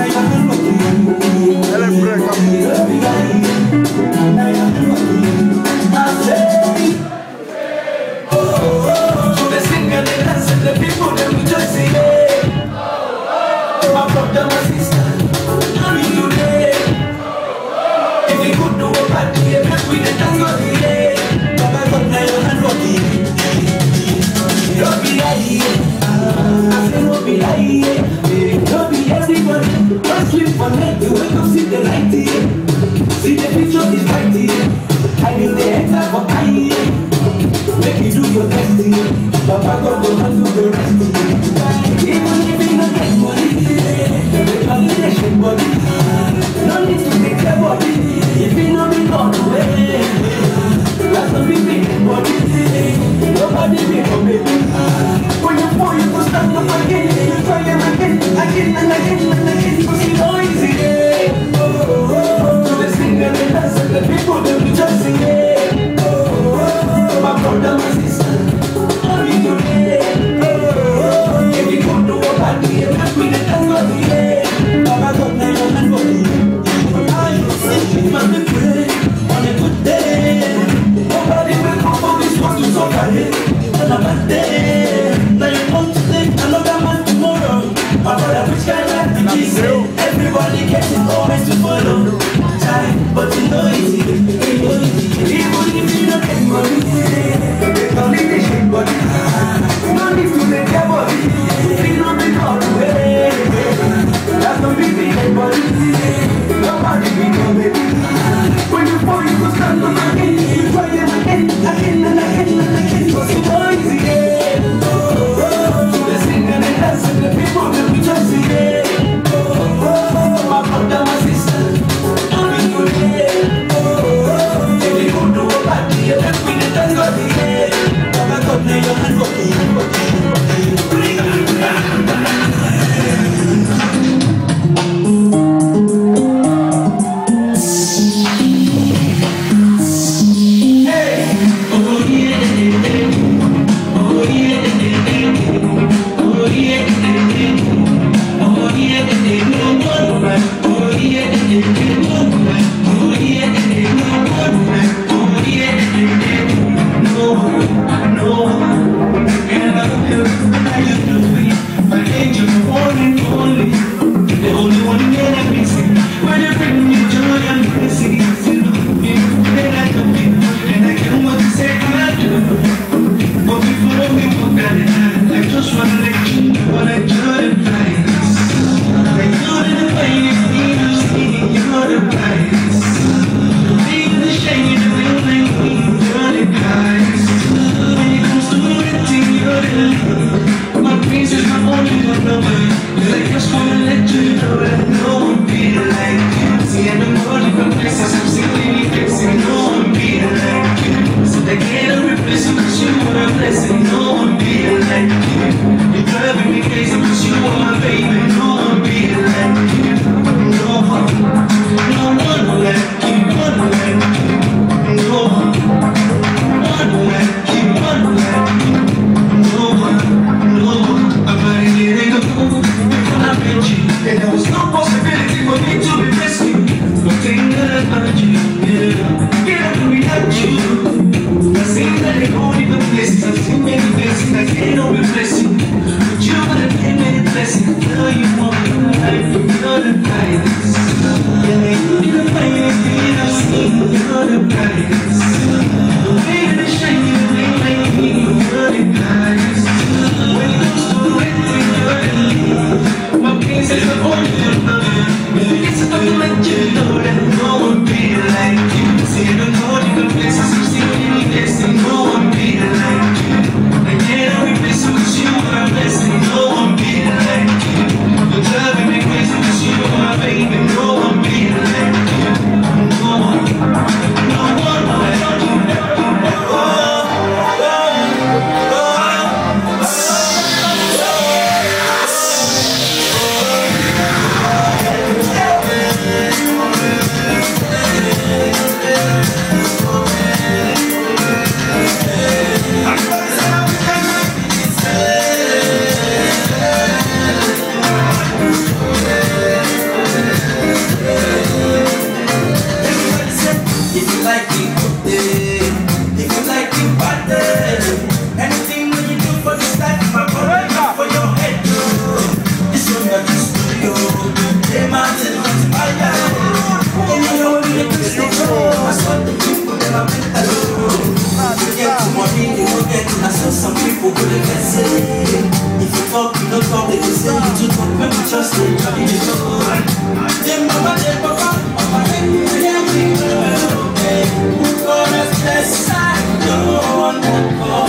I future is mighty. I the enter for I. Make you do your destiny. Papa God will handle the rest. Even if you don't get money, the recommendation body. No need to make your. If you know me not way. That's a big body. Nobody be for me. When you fall, you go stand up again. You try again, again and again and again. People do the just see mechanics Some people really can't If you talk, you don't talk, they can say you talk, when you're it, I mean it's alright Dem mama, dem papa, papa, dem Yeah, we know, eh Who got us blessed, I don't know